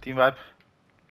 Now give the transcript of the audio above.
Team Vibe.